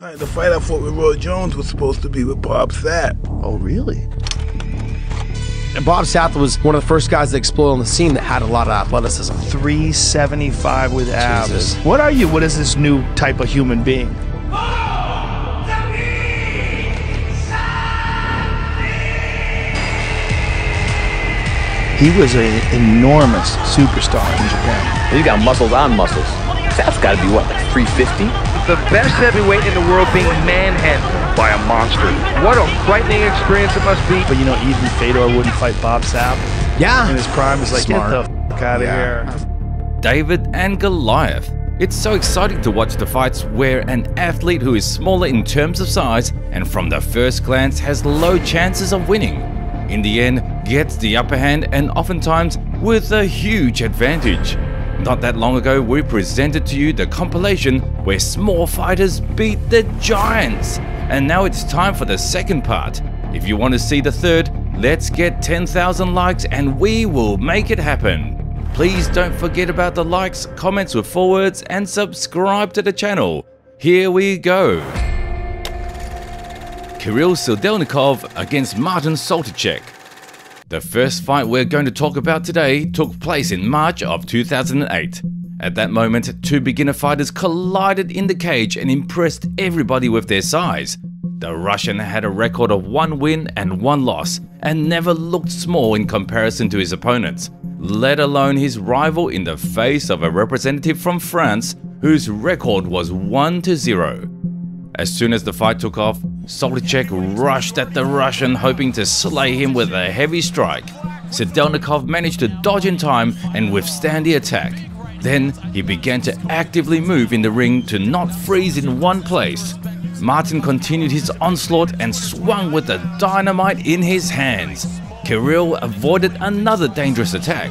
The fight I fought with Roy Jones was supposed to be with Bob Sapp. Oh, really? And Bob Sapp was one of the first guys that exploded on the scene that had a lot of athleticism. 375 with abs. Jesus. What are you? What is this new type of human being? He was an enormous superstar in Japan. He's got muscles on muscles. That's got to be what, like 350? The best heavyweight in the world being manhandled by a monster. What a frightening experience it must be. But you know, even Fedor wouldn't fight Bob Sapp Yeah. in his prime. is like, Smart. get the f- out of Yeah. here. David and Goliath. It's so exciting to watch the fights where an athlete who is smaller in terms of size and from the first glance has low chances of winning, in the end gets the upper hand and oftentimes with a huge advantage. Not that long ago, we presented to you the compilation where small fighters beat the giants. And now it's time for the second part. If you want to see the third, let's get 10,000 likes and we will make it happen. Please don't forget about the likes, comments with forwards, and subscribe to the channel. Here we go. Kirill Sidelnikov against Martin Soltyczek. The first fight we're going to talk about today took place in March of 2008. At that moment, two beginner fighters collided in the cage and impressed everybody with their size. The Russian had a record of one win and one loss, and never looked small in comparison to his opponents, let alone his rival in the face of a representative from France whose record was 1 to 0. As soon as the fight took off, Soltyczek rushed at the Russian hoping to slay him with a heavy strike. Sedelnikov managed to dodge in time and withstand the attack. Then he began to actively move in the ring to not freeze in one place. Martin continued his onslaught and swung with the dynamite in his hands. Kirill avoided another dangerous attack.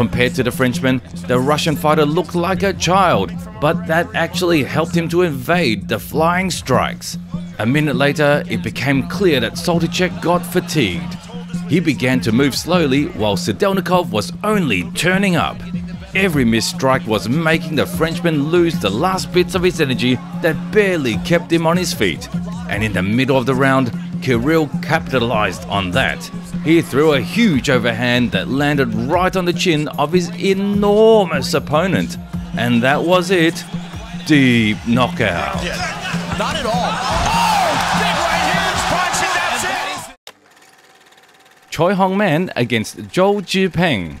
Compared to the Frenchman, the Russian fighter looked like a child, but that actually helped him to evade the flying strikes. A minute later, it became clear that Soltyczek got fatigued. He began to move slowly while Sedelnikov was only turning up. Every missed strike was making the Frenchman lose the last bits of his energy that barely kept him on his feet. And in the middle of the round, Kirill capitalized on that. He threw a huge overhand that landed right on the chin of his enormous opponent. And that was it. Deep knockout. Not at all. Oh, right hands punch, and that's it. Choi Hong Man against Zhou Jipeng.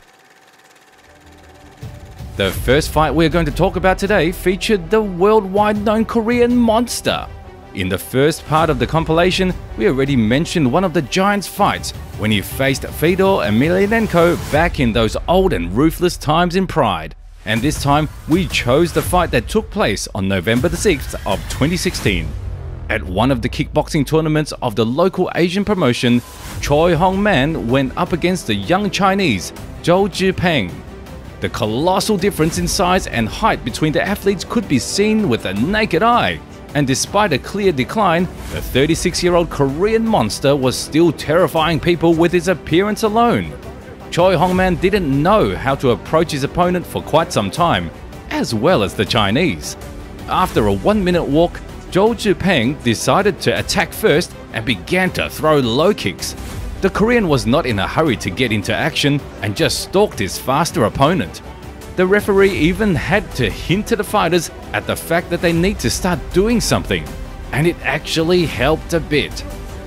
The first fight we're going to talk about today featured the worldwide known Korean monster. In the first part of the compilation, we already mentioned one of the Giants' fights when he faced Fedor Emelianenko back in those old and ruthless times in Pride. And this time, we chose the fight that took place on November the 6th of 2016. At one of the kickboxing tournaments of the local Asian promotion, Choi Hong Man went up against the young Chinese, Zhou Jipeng. The colossal difference in size and height between the athletes could be seen with the naked eye. And despite a clear decline, the 36 year old Korean monster was still terrifying people with his appearance alone. Choi Hongman didn't know how to approach his opponent for quite some time, as well as the Chinese. After a one minute walk, Zhou Jipeng decided to attack first and began to throw low kicks. The Korean was not in a hurry to get into action and just stalked his faster opponent. The referee even had to hint to the fighters at the fact that they need to start doing something, and it actually helped a bit.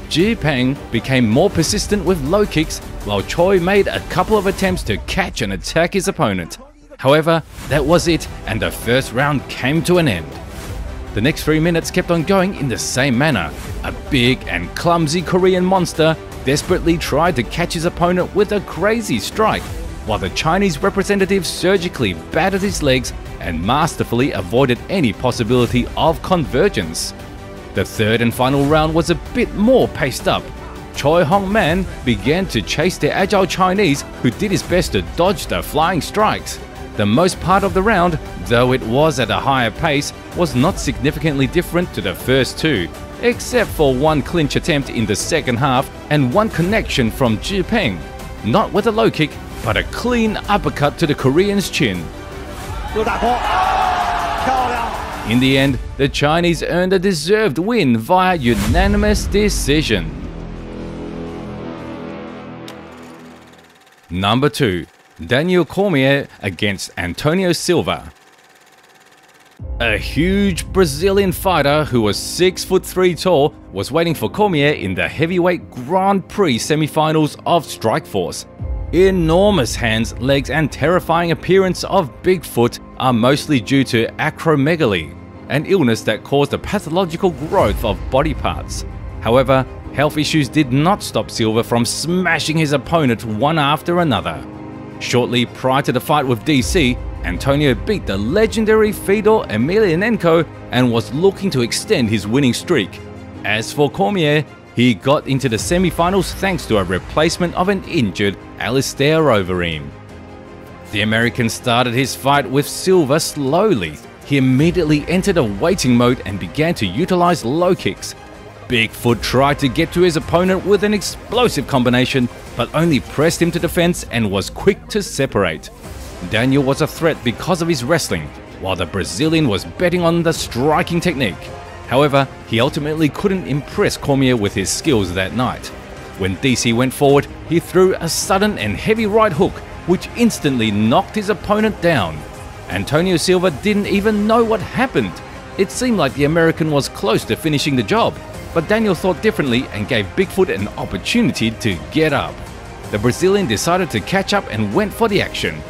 Ji Peng became more persistent with low kicks, while Choi made a couple of attempts to catch and attack his opponent. However, that was it, and the first round came to an end. The next three minutes kept on going in the same manner. A big and clumsy Korean monster desperately tried to catch his opponent with a crazy strike, while the Chinese representative surgically battered his legs and masterfully avoided any possibility of convergence. The third and final round was a bit more paced up. Choi Hong Man began to chase the agile Chinese who did his best to dodge the flying strikes. The most part of the round, though it was at a higher pace, was not significantly different to the first two, except for one clinch attempt in the second half and one connection from Ji Peng. Not with a low kick, but a clean uppercut to the Korean's chin. In the end, the Chinese earned a deserved win via unanimous decision. Number 2. Daniel Cormier against Antonio Silva. A huge Brazilian fighter who was 6 foot 3 tall was waiting for Cormier in the heavyweight Grand Prix semi-finals of Strikeforce. Enormous hands, legs and terrifying appearance of Bigfoot are mostly due to acromegaly, an illness that caused a pathological growth of body parts. However, health issues did not stop Silva from smashing his opponent one after another. Shortly prior to the fight with DC, Antonio beat the legendary Fedor Emelianenko and was looking to extend his winning streak. As for Cormier, he got into the semi-finals thanks to a replacement of an injured Alistair Overeem. The American started his fight with Silva slowly. He immediately entered a waiting mode and began to utilize low kicks. Bigfoot tried to get to his opponent with an explosive combination, but only pressed him to defense and was quick to separate. Daniel was a threat because of his wrestling, while the Brazilian was betting on the striking technique. However, he ultimately couldn't impress Cormier with his skills that night. When DC went forward, he threw a sudden and heavy right hook, which instantly knocked his opponent down. Antonio Silva didn't even know what happened. It seemed like the American was close to finishing the job, but Daniel thought differently and gave Bigfoot an opportunity to get up. The Brazilian decided to catch up and went for the action.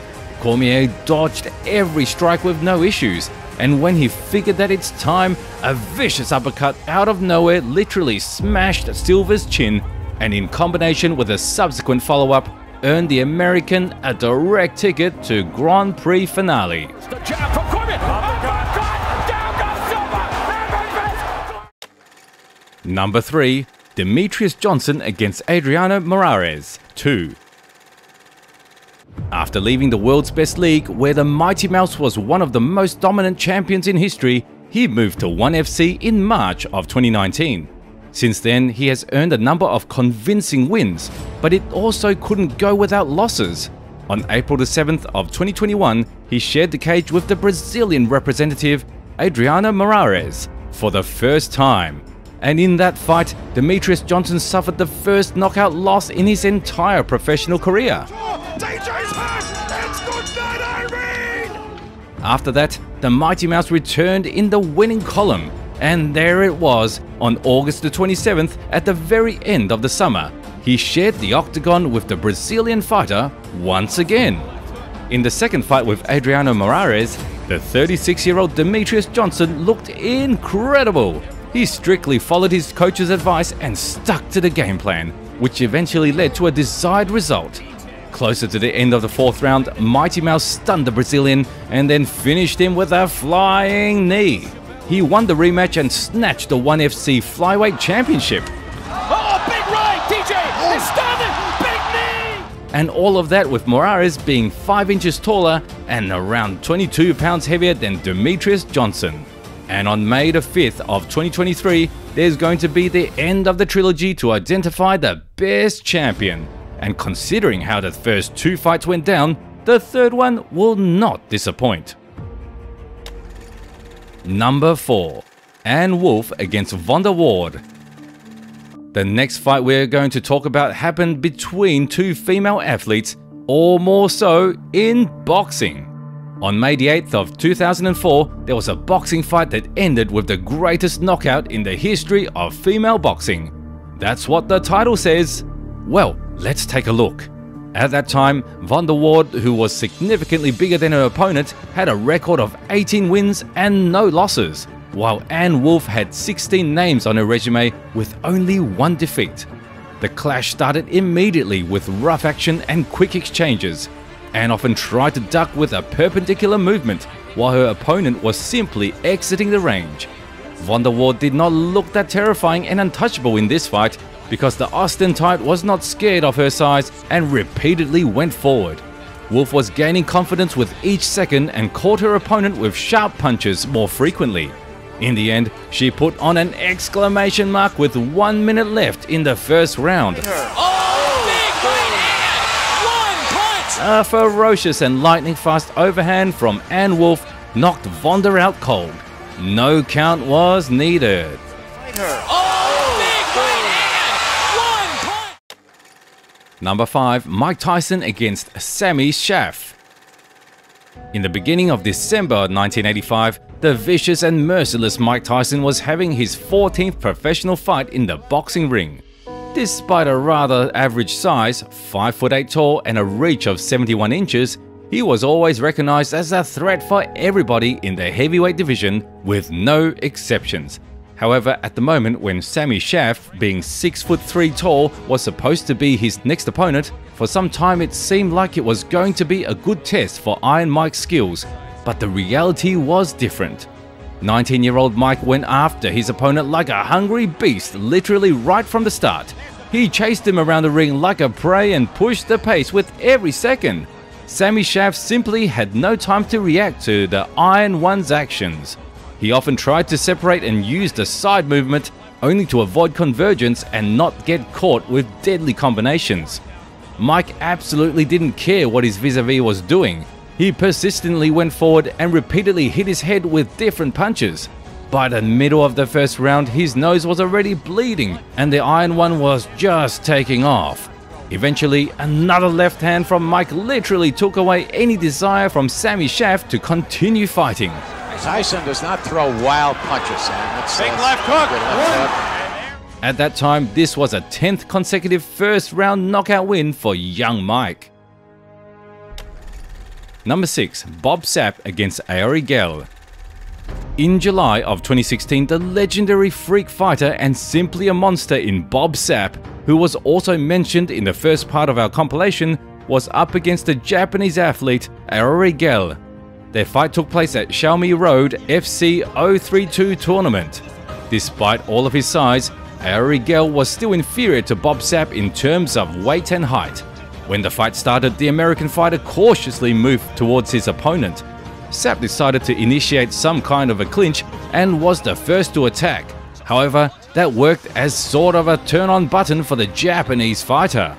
Cormier dodged every strike with no issues, and when he figured that it's time, a vicious uppercut out of nowhere literally smashed Silva's chin, and in combination with a subsequent follow-up, earned the American a direct ticket to Grand Prix finale. The jab from Corbin. Oh, uppercut. Down goes Silva. Number 3. Demetrious Johnson against Adriano Moraes 2. After leaving the world's best league, where the Mighty Mouse was one of the most dominant champions in history, he moved to ONE FC in March of 2019. Since then, he has earned a number of convincing wins, but it also couldn't go without losses. On April the 7th of 2021, he shared the cage with the Brazilian representative Adriano Moraes for the first time. And in that fight, Demetrious Johnson suffered the first knockout loss in his entire professional career. After that, the Mighty Mouse returned in the winning column, and there it was on August the 27th at the very end of the summer. He shared the octagon with the Brazilian fighter once again. In the second fight with Adriano Moraes, the 36 year old Demetrious Johnson looked incredible. He strictly followed his coach's advice and stuck to the game plan, which eventually led to a desired result. Closer to the end of the fourth round, Mighty Mouse stunned the Brazilian and then finished him with a flying knee. He won the rematch and snatched the ONE FC Flyweight Championship. Oh, big right. DJ oh. stunning. Big knee. And all of that with Moraes being 5 inches taller and around 22 pounds heavier than Demetrious Johnson. And on May the 5th of 2023, there's going to be the end of the trilogy to identify the best champion. And considering how the first two fights went down, the third one will not disappoint. Number 4. Ann Wolfe against Vonda Ward. The next fight we're going to talk about happened between two female athletes, or more so, in boxing. On May the 8th of 2004, there was a boxing fight that ended with the greatest knockout in the history of female boxing. That's what the title says. Well, let's take a look. At that time, Vonda Ward, who was significantly bigger than her opponent, had a record of 18 wins and no losses, while Ann Wolfe had 16 names on her resume with only one defeat. The clash started immediately with rough action and quick exchanges. Ann often tried to duck with a perpendicular movement, while her opponent was simply exiting the range. Vonda Ward did not look that terrifying and untouchable in this fight because the Austinite was not scared of her size and repeatedly went forward. Wolfe was gaining confidence with each second and caught her opponent with sharp punches more frequently. In the end, she put on an exclamation mark with one minute left in the first round. Oh, right hand. One punch. A ferocious and lightning fast overhand from Ann Wolfe knocked Vonda out cold. No count was needed. Oh, big right hand. One punch. Number 5, Mike Tyson against Sammy Scaff. In the beginning of December 1985, the vicious and merciless Mike Tyson was having his 14th professional fight in the boxing ring. Despite a rather average size, 5 foot 8 tall and a reach of 71 inches, he was always recognized as a threat for everybody in the heavyweight division with no exceptions. However, at the moment when Sammy Scaff, being 6 foot 3 tall, was supposed to be his next opponent, for some time it seemed like it was going to be a good test for Iron Mike's skills, but the reality was different. 19 year old Mike went after his opponent like a hungry beast literally right from the start. He chased him around the ring like a prey and pushed the pace with every second. Sammy Scaff simply had no time to react to the Iron One's actions. He often tried to separate and used the side movement only to avoid convergence and not get caught with deadly combinations. Mike absolutely didn't care what his vis-a-vis was doing. He persistently went forward and repeatedly hit his head with different punches. By the middle of the first round, his nose was already bleeding and the Iron One was just taking off. Eventually, another left hand from Mike literally took away any desire from Sammy Scaff to continue fighting. Tyson does not throw wild punches, Sam. That's, Big that's left hook. left hook. At that time, this was a 10th consecutive first round knockout win for young Mike. Number 6. Bob Sapp against Aori Gel. In July of 2016, the legendary freak fighter and simply a monster in Bob Sapp, who was also mentioned in the first part of our compilation, was up against the Japanese athlete Aori Gel. Their fight took place at Xiaomi Road FC 032 tournament. Despite all of his size, Aori Gel was still inferior to Bob Sapp in terms of weight and height. When the fight started, the American fighter cautiously moved towards his opponent. Sapp decided to initiate some kind of a clinch and was the first to attack. However, that worked as sort of a turn on button for the Japanese fighter.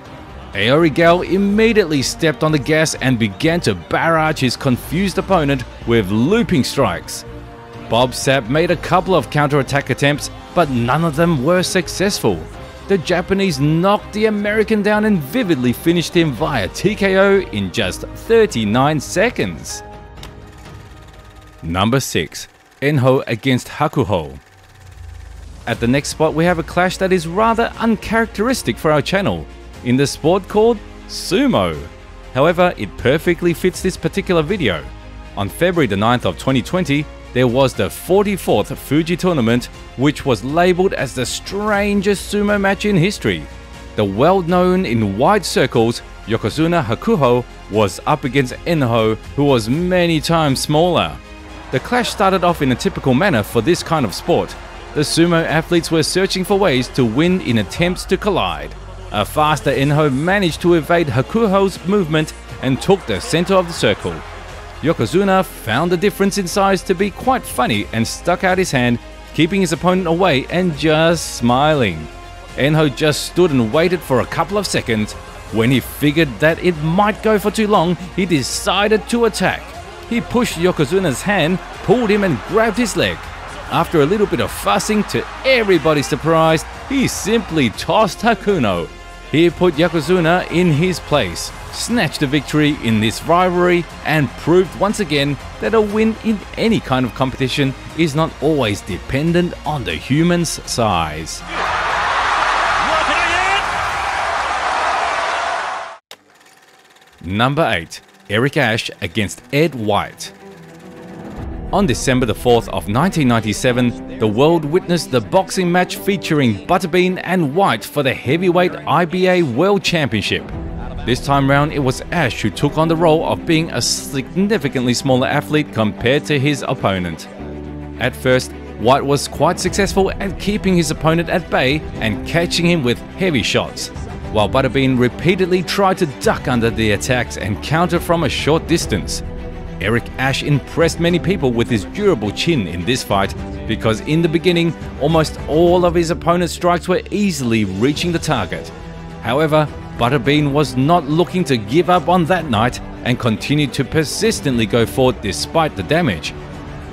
Aori Gel immediately stepped on the gas and began to barrage his confused opponent with looping strikes. Bob Sapp made a couple of counter-attack attempts, but none of them were successful. The Japanese knocked the American down and vividly finished him via TKO in just 39 seconds. Number 6. Enho against Hakuho. At the next spot, we have a clash that is rather uncharacteristic for our channel, in the sport called Sumo. However, it perfectly fits this particular video. On February the 9th of 2020, there was the 44th Fuji tournament, which was labeled as the strangest sumo match in history. The well-known in wide circles Yokozuna Hakuho was up against Enho, who was many times smaller. The clash started off in a typical manner for this kind of sport. The sumo athletes were searching for ways to win in attempts to collide. A faster Enho managed to evade Hakuho's movement and took the center of the circle. Yokozuna found the difference in size to be quite funny and stuck out his hand, keeping his opponent away and just smiling. Enho just stood and waited for a couple of seconds. When he figured that it might go for too long, he decided to attack. He pushed Yokozuna's hand, pulled him and grabbed his leg. After a little bit of fussing, to everybody's surprise, he simply tossed Hakuho. He put Yokozuna in his place, snatched a victory in this rivalry, and proved once again that a win in any kind of competition is not always dependent on the human's size. Number 8. Eric Esch against Ed White. On December the 4th of 1997, the world witnessed the boxing match featuring Butterbean and White for the heavyweight IBA World Championship. This time round, it was Esch who took on the role of being a significantly smaller athlete compared to his opponent. At first, White was quite successful at keeping his opponent at bay and catching him with heavy shots, while Butterbean repeatedly tried to duck under the attacks and counter from a short distance. Eric Esch impressed many people with his durable chin in this fight because in the beginning, almost all of his opponent's strikes were easily reaching the target. However, Butterbean was not looking to give up on that night and continued to persistently go forward despite the damage.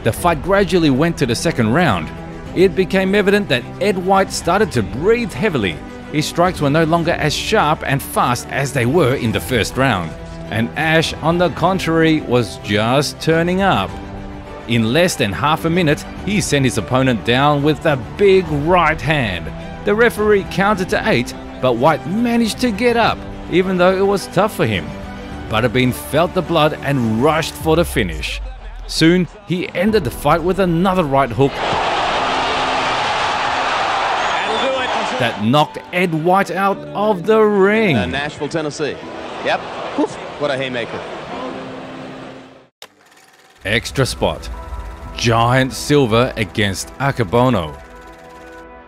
the fight gradually went to the second round. It became evident that Ed White started to breathe heavily. His strikes were no longer as sharp and fast as they were in the first round. And Esch, on the contrary, was just turning up. In less than half a minute, he sent his opponent down with a big right hand. The referee counted to 8, but White managed to get up, even though it was tough for him. Butterbean felt the blood and rushed for the finish. Soon, he ended the fight with another right hook that knocked Ed White out of the ring. Uh, Nashville, Tennessee. Yep. What a haymaker. Extra spot. Giant Silva against Akebono.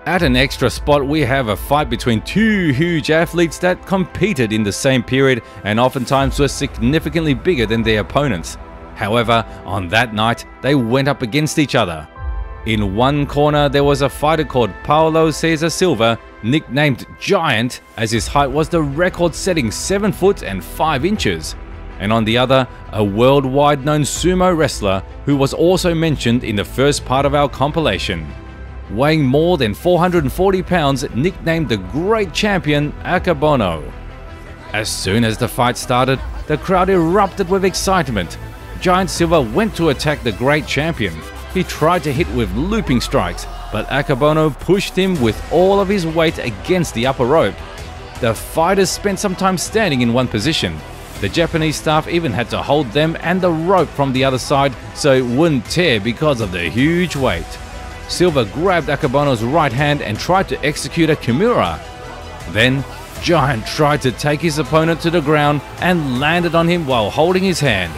At an extra spot, we have a fight between two huge athletes that competed in the same period and oftentimes were significantly bigger than their opponents. However, on that night, they went up against each other. In one corner, there was a fighter called Paulo Cesar Silva, nicknamed Giant, as his height was the record setting 7 foot and 5 inches. And on the other, a worldwide known sumo wrestler who was also mentioned in the first part of our compilation. Weighing more than 440 pounds, nicknamed the Great Champion Akebono. As soon as the fight started, the crowd erupted with excitement. Giant Silva went to attack the Great Champion. He tried to hit with looping strikes, but Akebono pushed him with all of his weight against the upper rope. The fighters spent some time standing in one position. The Japanese staff even had to hold them and the rope from the other side so it wouldn't tear because of the huge weight. Silva grabbed Akebono's right hand and tried to execute a Kimura. Then, Giant tried to take his opponent to the ground and landed on him while holding his hand.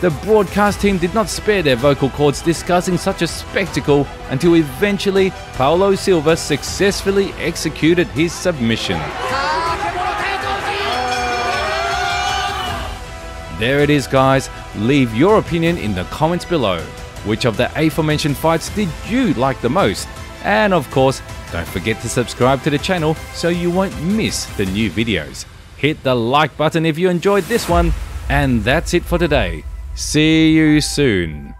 The broadcast team did not spare their vocal cords discussing such a spectacle until eventually Paulo Silva successfully executed his submission. There it is guys, leave your opinion in the comments below. Which of the aforementioned fights did you like the most? And of course, don't forget to subscribe to the channel so you won't miss the new videos. Hit the like button if you enjoyed this one, and that's it for today. See you soon.